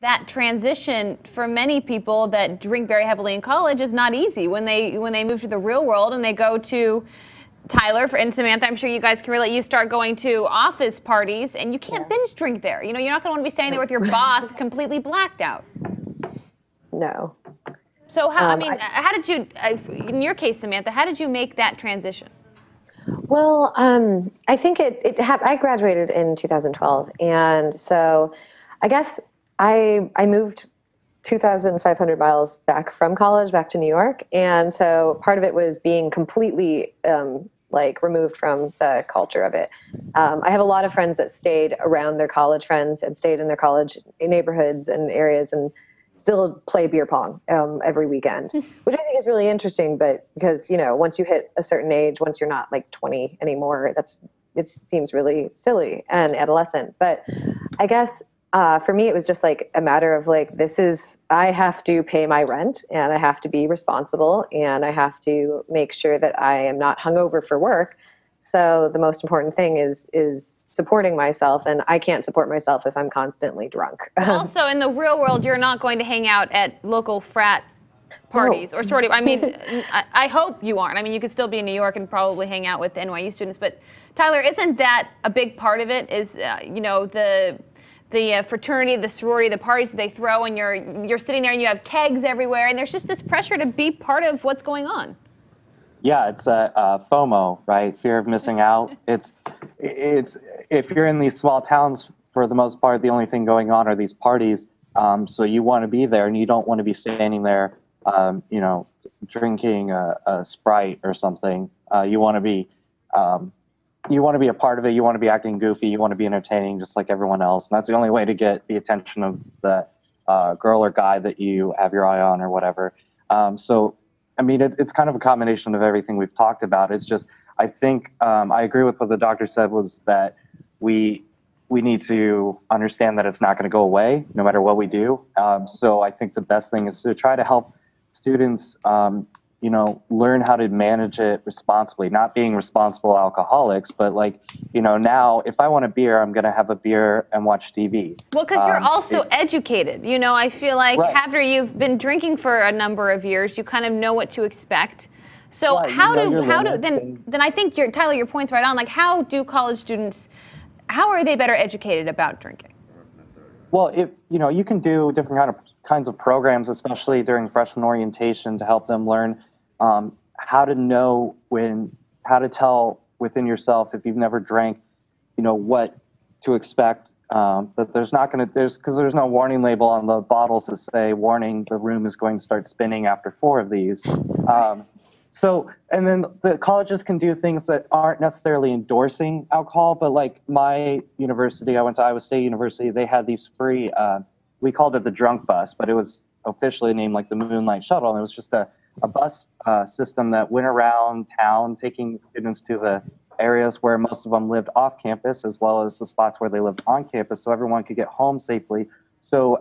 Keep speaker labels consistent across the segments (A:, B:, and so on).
A: that transition for many people that drink very heavily in college is not easy when they when they move to the real world and they go to Tyler for, and Samantha, I'm sure you guys can relate. You start going to office parties and you can't yeah. binge drink there. You know, you're not going to want to be standing there with your boss completely blacked out.
B: No.
A: So how? Um, I mean, I, how did you? In your case, Samantha, how did you make that transition?
B: Well, um, I think it. it ha- I graduated in 2012, and so I guess I I moved 2,500 miles back from college back to New York, and so part of it was being completely um, like removed from the culture of it. Um, I have a lot of friends that stayed around their college friends and stayed in their college neighborhoods and areas and still play beer pong um, every weekend, which I think is really interesting. But because you know, once you hit a certain age, once you're not like 20 anymore, that's it seems really silly and adolescent. But I guess uh, for me, it was just like a matter of like, this is, I have to pay my rent and I have to be responsible and I have to make sure that I am not hungover for work. So the most important thing is is supporting myself, and I can't support myself if I'm constantly drunk.
A: also, in the real world, you're not going to hang out at local frat parties no. or sorority. I mean, I, I, hope you aren't. I mean, you could still be in New York and probably hang out with NYU students. But Tyler, isn't that a big part of it? Is uh, you know the the uh, fraternity, the sorority, the parties they throw, and you're you're sitting there and you have kegs everywhere, and there's just this pressure to be part of what's going on.
C: Yeah, it's a, a FOMO, right? Fear of missing out. It's it's if you're in these small towns, for the most part, the only thing going on are these parties. Um, so you want to be there, and you don't want to be standing there, um, you know, drinking a, a Sprite or something. Uh, you want to be um, you want to be a part of it. You want to be acting goofy. You want to be entertaining, just like everyone else. And that's the only way to get the attention of the uh, girl or guy that you have your eye on, or whatever. Um, so, I mean, it, it's kind of a combination of everything we've talked about. It's just, I think, um, I agree with what the doctor said was that we we need to understand that it's not going to go away no matter what we do. Um, so, I think the best thing is to try to help students um, you know, learn how to manage it responsibly, not being responsible alcoholics, but like, you know, now if I want a beer, I'm going to have a beer and watch TV.
A: Well, because um, you're also it, educated. You know, I feel like right. after you've been drinking for a number of years, you kind of know what to expect. So right, how you know do how do then and, then I think your Tyler, your point's right on. Like, how do college students, how are they better educated about drinking?
C: Well, if you know, you can do different kind of kinds of programs, especially during freshman orientation, to help them learn um, how to know when, how to tell within yourself if you've never drank, you know, what to expect. Um, that there's not going to, there's, because there's no warning label on the bottles to say, warning, the room is going to start spinning after four of these. Um, so, and then the colleges can do things that aren't necessarily endorsing alcohol, but like my university, I went to Iowa State University, they had these free, uh, we called it the drunk bus, but it was officially named like the Moonlight Shuttle. And it was just a a bus uh, system that went around town taking students to the areas where most of them lived off campus as well as the spots where they lived on campus so everyone could get home safely. So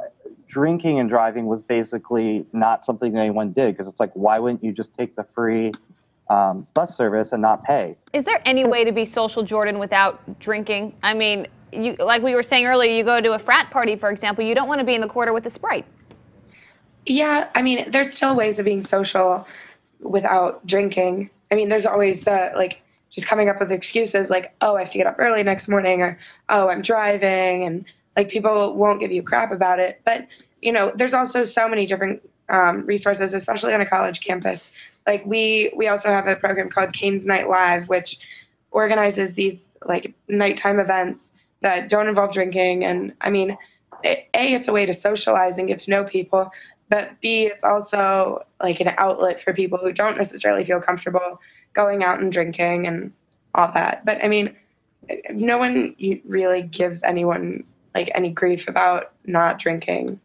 C: drinking and driving was basically not something anyone did because it's like, why wouldn't you just take the free um, bus service and not pay?
A: Is there any way to be social, Jordan, without drinking? I mean, you, like we were saying earlier, you go to a frat party, for example, you don't want to be in the quarter with a Sprite.
D: Yeah, I mean, there's still ways of being social without drinking. I mean, there's always the like just coming up with excuses like, oh, I have to get up early next morning, or oh, I'm driving, and like people won't give you crap about it. But you know, there's also so many different um, resources, especially on a college campus. Like we we also have a program called Canes Night Live, which organizes these like nighttime events that don't involve drinking. And I mean, a it's a way to socialize and get to know people, but B, it's also like an outlet for people who don't necessarily feel comfortable going out and drinking and all that. But I mean, no one really gives anyone like any grief about not drinking.